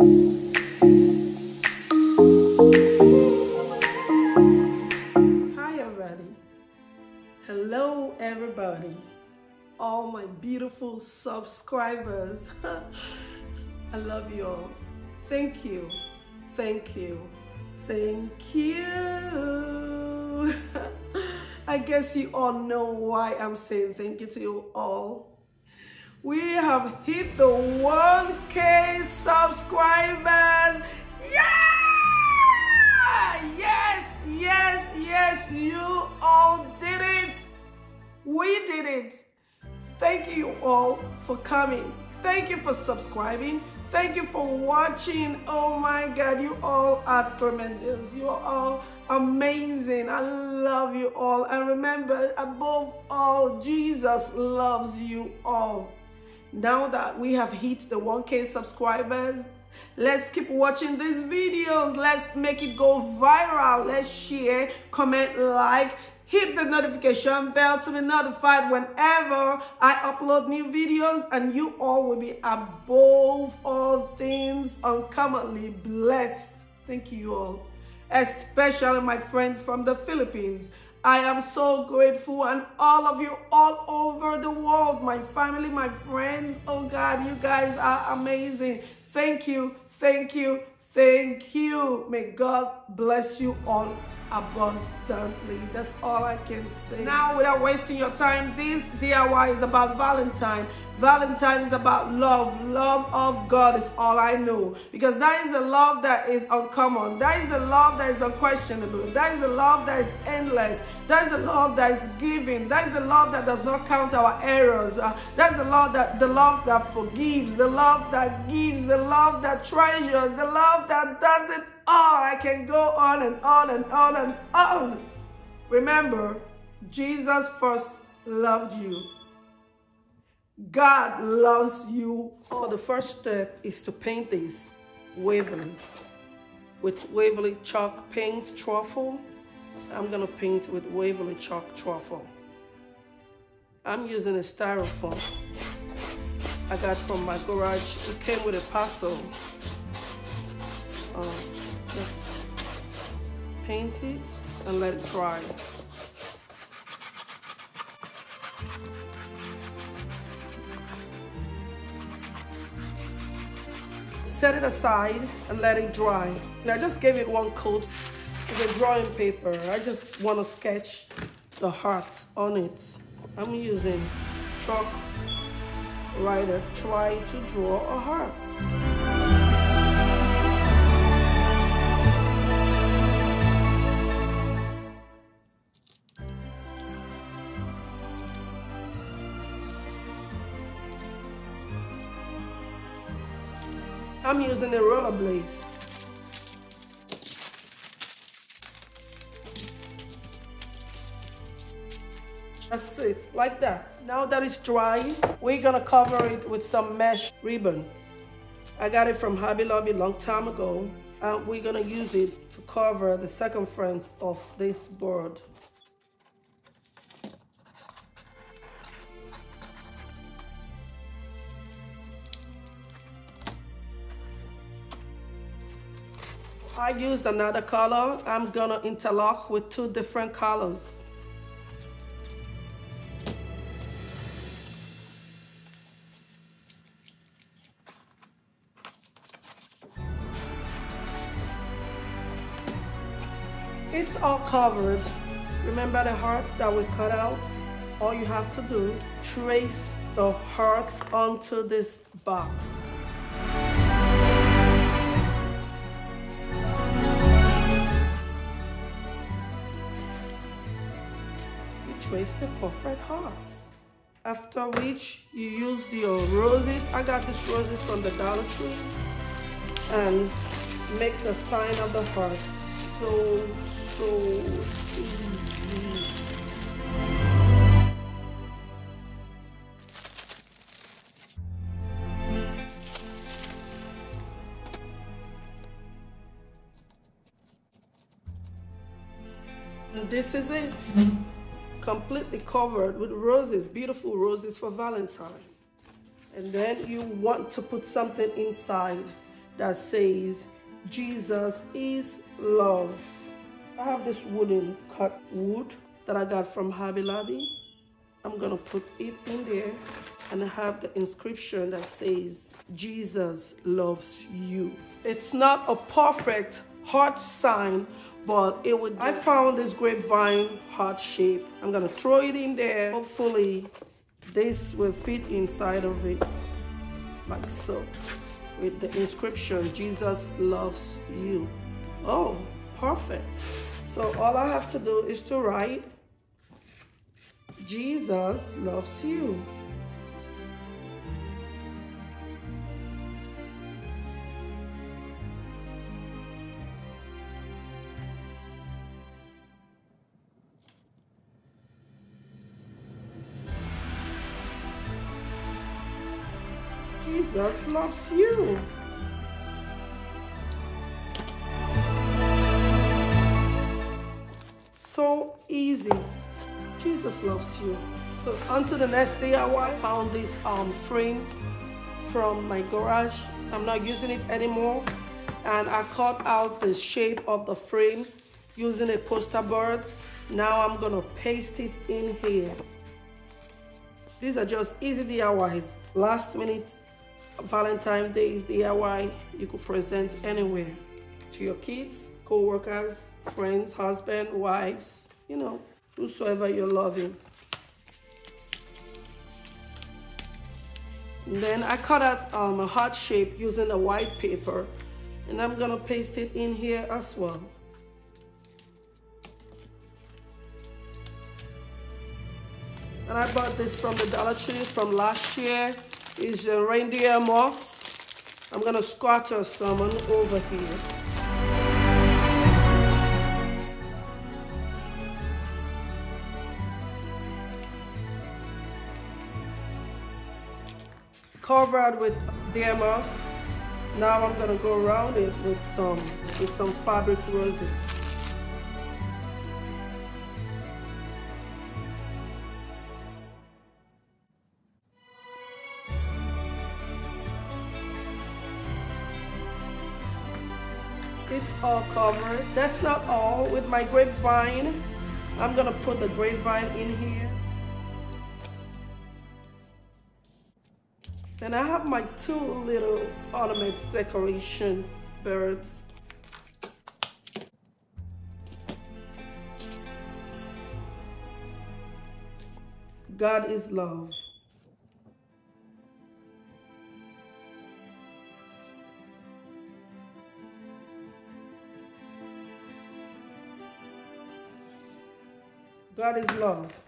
Hi, everybody. Hello, everybody. All my beautiful subscribers. I love you all. Thank you. Thank you. Thank you. I guess you all know why I'm saying thank you to you all. We have hit the 1K subscribers. Yeah! Yes, yes, yes, you all did it. We did it. Thank you all for coming. Thank you for subscribing. Thank you for watching. Oh my God, you all are tremendous. You are all amazing. I love you all. And remember, above all, Jesus loves you all. Now that we have hit the 1K subscribers, let's keep watching these videos. Let's make it go viral. Let's share, comment, like, hit the notification bell to be notified whenever I upload new videos and you all will be above all things uncommonly blessed. Thank you all, especially my friends from the Philippines. I am so grateful and all of you all over the world, my family, my friends. Oh God, you guys are amazing. Thank you, thank you, thank you. May God bless you all abundantly. That's all I can say. Now, without wasting your time, this DIY is about Valentine. Valentine is about love. Love of God is all I know. Because that is a love that is uncommon. That is a love that is unquestionable. That is a love that is endless. That is a love that is giving. That is a love that does not count our errors. Uh, that is the love that the love that forgives, the love that gives, the love that treasures, the love that does it all. I can go on and on and on and on. Remember, Jesus first loved you. God loves you. So the first step is to paint this Waverly with Waverly chalk paint truffle. I'm gonna paint with Waverly chalk truffle. I'm using a styrofoam I got from my garage. It came with a parcel. Um, paint it and let it dry. set it aside and let it dry. I just gave it one coat with a drawing paper. I just want to sketch the heart on it. I'm using chalk writer, try to draw a heart. I'm using a roller blade. That's it, like that. Now that it's dry, we're gonna cover it with some mesh ribbon. I got it from Hobby Lobby long time ago. And we're gonna use it to cover the circumference of this board. I used another color. I'm gonna interlock with two different colors. It's all covered. Remember the heart that we cut out? All you have to do, trace the heart onto this box. Trace the perfect hearts. After which you use your roses. I got these roses from the Dollar Tree. And make the sign of the heart so, so easy. This is it completely covered with roses, beautiful roses for Valentine. And then you want to put something inside. that says, Jesus is love. I have this wooden cut wood that I got from Hobby Lobby. I'm gonna put it in there and I have the inscription that says, Jesus loves you. It's not a perfect heart sign, but it would. I found this grapevine heart shape. I'm gonna throw it in there. Hopefully this will fit inside of it like so with the inscription, Jesus loves you. Oh, perfect. So all I have to do is to write, Jesus loves you. Jesus loves you. So easy. Jesus loves you. So onto the next DIY. I found this um, frame from my garage. I'm not using it anymore. And I cut out the shape of the frame using a poster board. Now I'm gonna paste it in here. These are just easy DIYs. Last minute Valentine's Day is DIY you could present anywhere to your kids, co-workers, friends, husband, wives, you know, whosoever you're loving. And then I cut out um, a heart shape using a white paper and I'm gonna paste it in here as well. And I bought this from the Dollar Tree from last year is a reindeer moss. I'm gonna scatter some over here. Covered with deer moss. Now I'm gonna go around it with some with some fabric roses. All covered. That's not all. With my grapevine, I'm gonna put the grapevine in here. And I have my two little ornament decoration birds. God is love. God is love.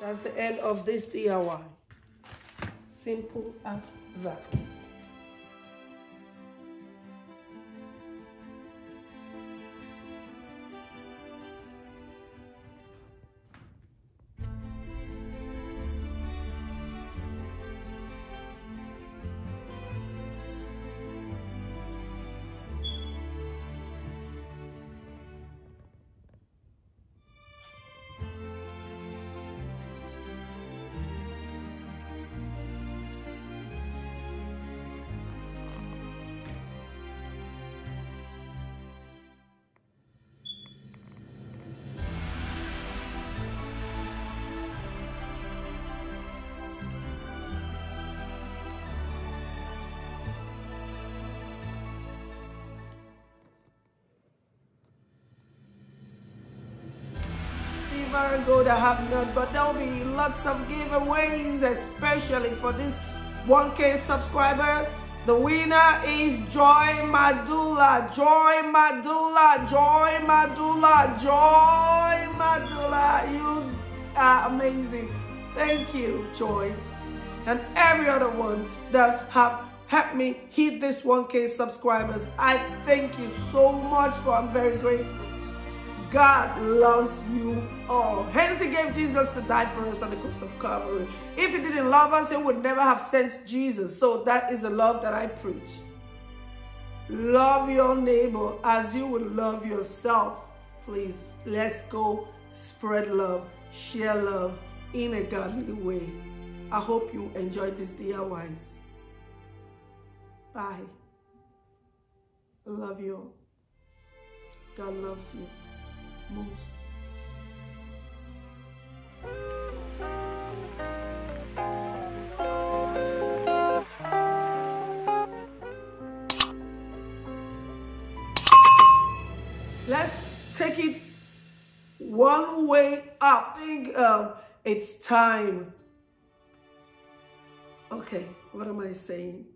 That's the end of this DIY. Simple as that. Virgo that have not, but there'll be lots of giveaways, especially for this 1K subscriber. The winner is Joy Madula. Joy Madula. Joy Madula. Joy Madula. You are amazing. Thank you, Joy. And every other one that have helped me hit this 1K subscribers. I thank you so much for I'm very grateful. God loves you all. Hence he gave Jesus to die for us on the cross of Calvary. If he didn't love us, he would never have sent Jesus. So that is the love that I preach. Love your neighbor as you would love yourself. Please, let's go spread love, share love in a godly way. I hope you enjoyed these DIYs. Bye. love you all. God loves you most. Let's take it one way up. I think um, it's time. Okay, what am I saying?